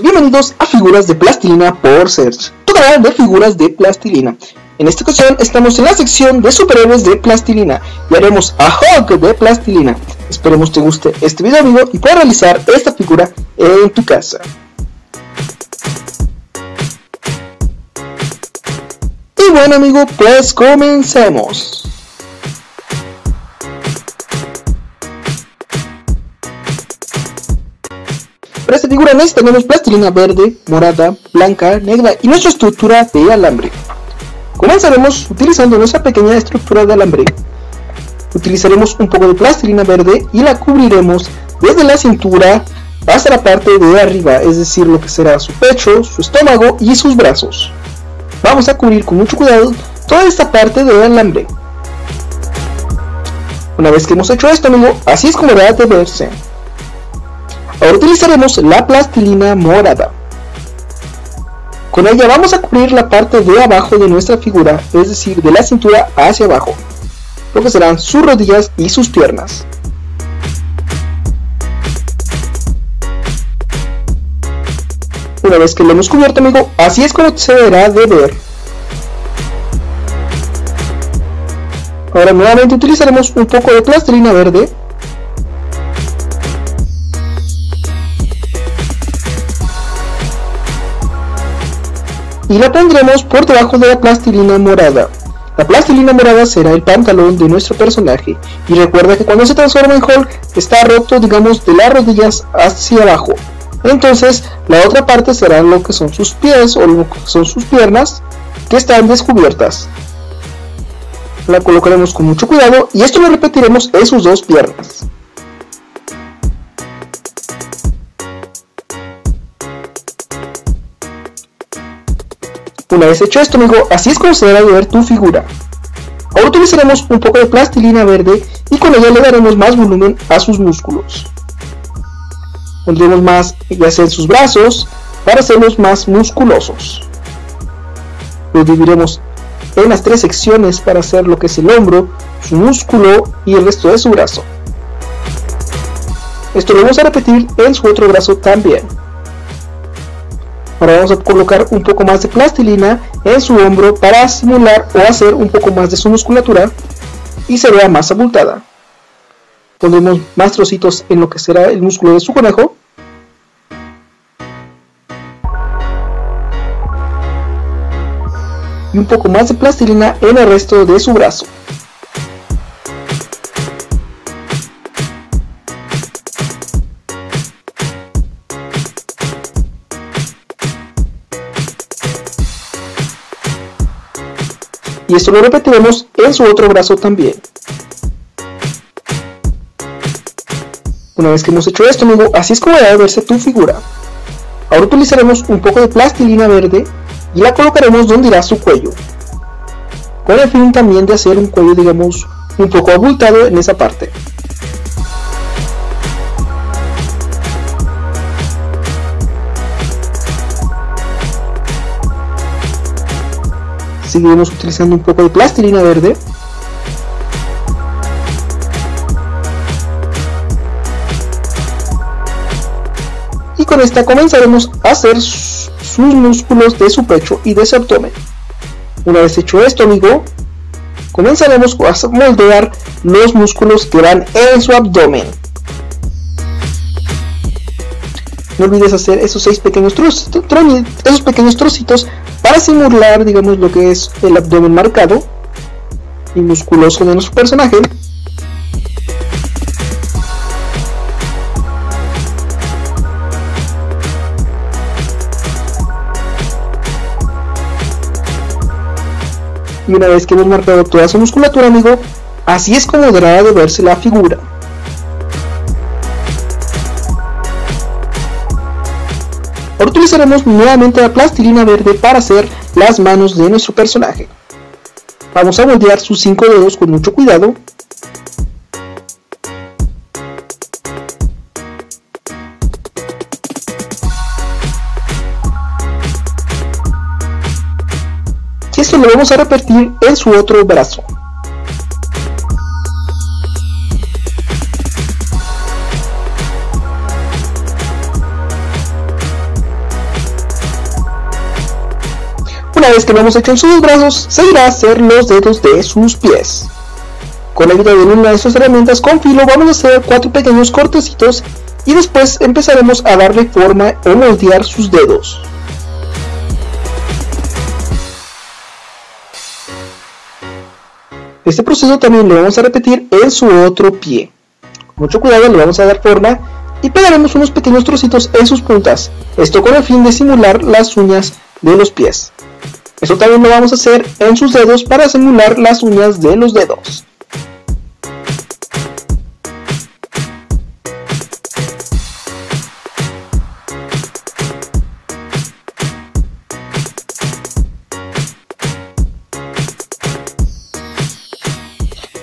bienvenidos a Figuras de Plastilina por Search, tu canal de figuras de plastilina. En esta ocasión estamos en la sección de superhéroes de plastilina y haremos a Hulk de plastilina. Esperemos te guste este video amigo y puedas realizar esta figura en tu casa. Y bueno amigo, pues comencemos. Para esta figura tenemos plastilina verde, morada, blanca, negra y nuestra estructura de alambre. Comenzaremos utilizando nuestra pequeña estructura de alambre. Utilizaremos un poco de plastilina verde y la cubriremos desde la cintura hasta la parte de arriba, es decir, lo que será su pecho, su estómago y sus brazos. Vamos a cubrir con mucho cuidado toda esta parte de alambre. Una vez que hemos hecho esto, amigo, así es como debe de verse. Ahora utilizaremos la plastilina morada. Con ella vamos a cubrir la parte de abajo de nuestra figura, es decir, de la cintura hacia abajo, lo que serán sus rodillas y sus piernas. Una vez que lo hemos cubierto amigo, así es como se deberá de ver. Ahora nuevamente utilizaremos un poco de plastilina verde y la pondremos por debajo de la plastilina morada. La plastilina morada será el pantalón de nuestro personaje y recuerda que cuando se transforma en Hulk está roto digamos de las rodillas hacia abajo. Entonces la otra parte será lo que son sus pies o lo que son sus piernas que están descubiertas. La colocaremos con mucho cuidado y esto lo repetiremos en sus dos piernas. Una vez hecho esto, amigo, así es como se debe ver tu figura. Ahora utilizaremos un poco de plastilina verde y con ella le daremos más volumen a sus músculos. Pondremos más ya en sus brazos para hacerlos más musculosos. Lo dividiremos en las tres secciones para hacer lo que es el hombro, su músculo y el resto de su brazo. Esto lo vamos a repetir en su otro brazo también. Ahora vamos a colocar un poco más de plastilina en su hombro para simular o hacer un poco más de su musculatura y se vea más abultada. Pondremos más trocitos en lo que será el músculo de su conejo. Y un poco más de plastilina en el resto de su brazo. Y esto lo repetiremos en su otro brazo también. Una vez que hemos hecho esto, amigo, así es como debe verse tu figura. Ahora utilizaremos un poco de plastilina verde y la colocaremos donde irá su cuello. Con el fin también de hacer un cuello, digamos, un poco abultado en esa parte. Seguiremos utilizando un poco de plastilina verde. Y con esta comenzaremos a hacer sus músculos de su pecho y de su abdomen. Una vez hecho esto amigo comenzaremos a moldear los músculos que van en su abdomen. No olvides hacer esos seis pequeños trocitos, pequeños trocitos para simular, digamos, lo que es el abdomen marcado y musculoso de nuestro personaje. Y una vez que hemos marcado toda su musculatura, amigo, así es como deberá de verse la figura. usaremos nuevamente la plastilina verde para hacer las manos de nuestro personaje. Vamos a moldear sus 5 dedos con mucho cuidado. y Esto lo vamos a repetir en su otro brazo. Una vez que lo hemos hecho en sus brazos, seguirá a hacer los dedos de sus pies. Con la ayuda de una de estas herramientas con filo vamos a hacer cuatro pequeños cortecitos y después empezaremos a darle forma o moldear sus dedos. Este proceso también lo vamos a repetir en su otro pie. Con mucho cuidado le vamos a dar forma y pegaremos unos pequeños trocitos en sus puntas, esto con el fin de simular las uñas de los pies. Eso también lo vamos a hacer en sus dedos para simular las uñas de los dedos.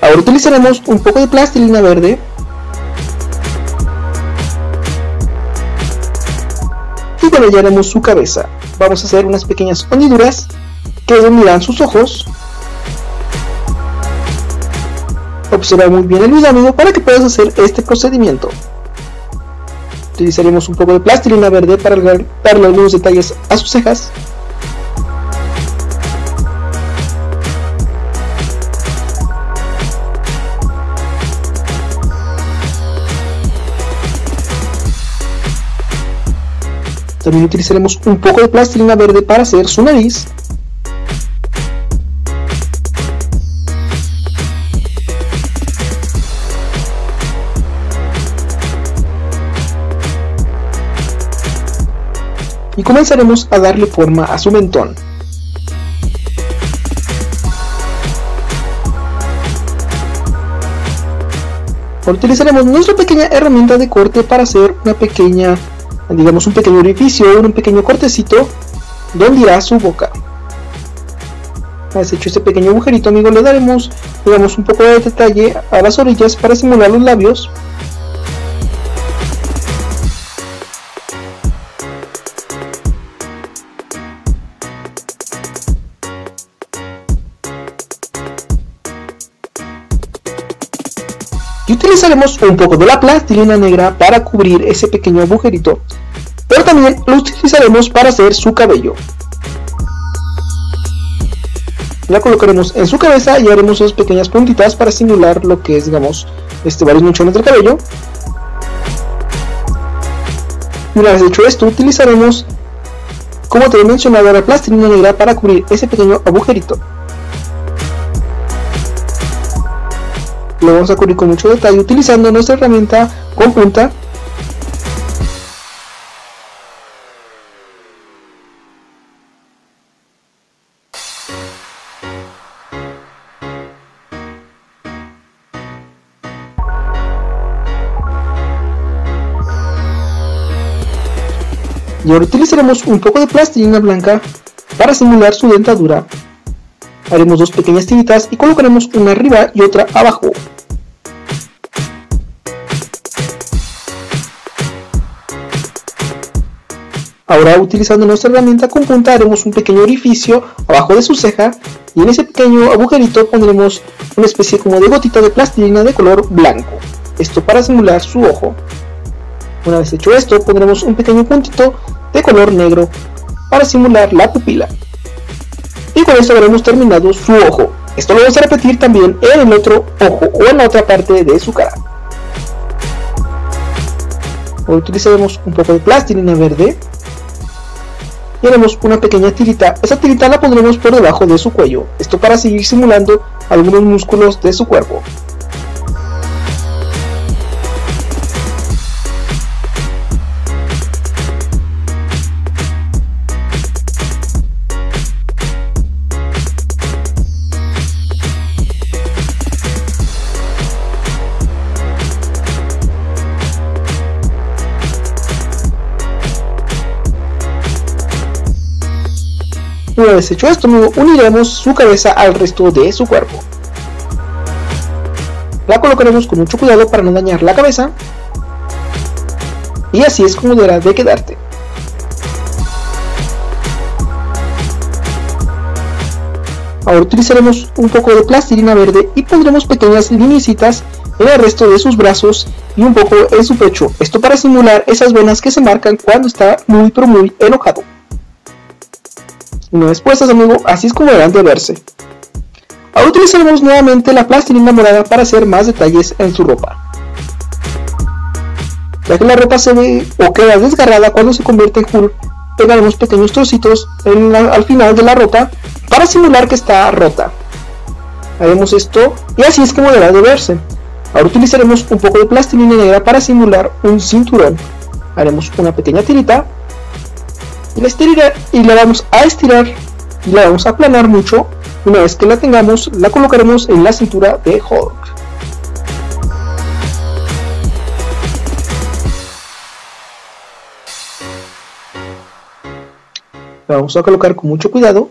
Ahora utilizaremos un poco de plastilina verde y detallaremos su cabeza. Vamos a hacer unas pequeñas hendiduras que unirán sus ojos. Observa muy bien el amigo para que puedas hacer este procedimiento. Utilizaremos un poco de plastilina verde para darle algunos detalles a sus cejas. También utilizaremos un poco de plastilina verde para hacer su nariz. Y comenzaremos a darle forma a su mentón. Utilizaremos nuestra pequeña herramienta de corte para hacer una pequeña, digamos un pequeño orificio, un pequeño cortecito donde irá su boca. Has hecho este pequeño agujerito amigo, le daremos digamos un poco de detalle a las orillas para simular los labios y utilizaremos un poco de la plastilina negra para cubrir ese pequeño agujerito pero también lo utilizaremos para hacer su cabello. La colocaremos en su cabeza y haremos unas pequeñas puntitas para simular lo que es digamos este varios mechones del cabello. Y una vez hecho esto utilizaremos como te he mencionado la plastilina negra para cubrir ese pequeño agujerito lo vamos a cubrir con mucho detalle utilizando nuestra herramienta con punta. Y ahora utilizaremos un poco de plastilina blanca para simular su dentadura haremos dos pequeñas tiritas y colocaremos una arriba y otra abajo. Ahora utilizando nuestra herramienta con punta haremos un pequeño orificio abajo de su ceja y en ese pequeño agujerito pondremos una especie como de gotita de plastilina de color blanco. Esto para simular su ojo. Una vez hecho esto pondremos un pequeño puntito de color negro para simular la pupila y con esto habremos terminado su ojo. Esto lo vamos a repetir también en el otro ojo o en la otra parte de su cara. Hoy utilizaremos un poco de plastilina verde y haremos una pequeña tirita. Esa tirita la pondremos por debajo de su cuello, esto para seguir simulando algunos músculos de su cuerpo. Vez hecho esto, uniremos su cabeza al resto de su cuerpo. La colocaremos con mucho cuidado para no dañar la cabeza. Y así es como deberá de quedarte. Ahora utilizaremos un poco de plastilina verde y pondremos pequeñas linecitas en el resto de sus brazos y un poco en su pecho. Esto para simular esas venas que se marcan cuando está muy pero muy enojado. Una vez puestas amigo, así es como deberán de verse. Ahora utilizaremos nuevamente la plastilina morada para hacer más detalles en su ropa. Ya que la ropa se ve o queda desgarrada cuando se convierte en Hulk, pegaremos pequeños trocitos al final de la ropa para simular que está rota. Haremos esto y así es como deberá de verse. Ahora utilizaremos un poco de plastilina negra para simular un cinturón. Haremos una pequeña tirita la, y la vamos a estirar y la vamos a aplanar mucho. Una vez que la tengamos, la colocaremos en la cintura de Hulk. La vamos a colocar con mucho cuidado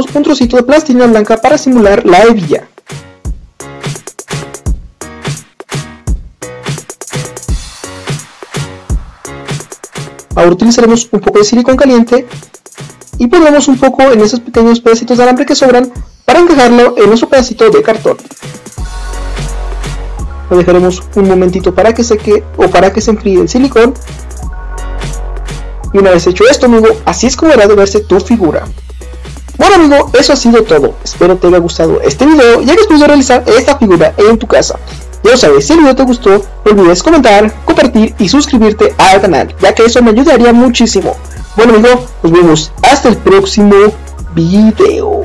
un trocito de plastilina blanca para simular la hebilla. Ahora utilizaremos un poco de silicón caliente y pondremos un poco en esos pequeños pedacitos de alambre que sobran para encajarlo en nuestro pedacito de cartón. Lo dejaremos un momentito para que seque o para que se enfríe el silicón. Y una vez hecho esto amigo, así es como hará de verse tu figura. Bueno amigo, eso ha sido todo. Espero te haya gustado este video y hayas podido realizar esta figura en tu casa. Ya lo sabes, si el video te gustó, no olvides comentar, compartir y suscribirte al canal, ya que eso me ayudaría muchísimo. Bueno amigo, nos vemos hasta el próximo video.